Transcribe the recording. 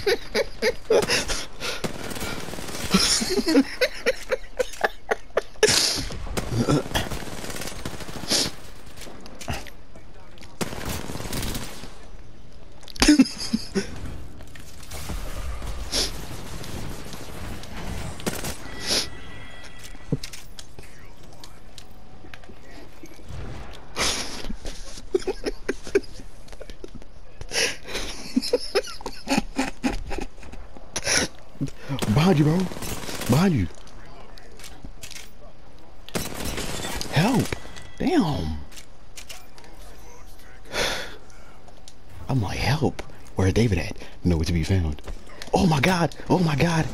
Ha ha ha. Behind you, bro. Behind you. Help. Damn. I'm like, help. Where's David at? Nowhere to be found. Oh my god. Oh my god.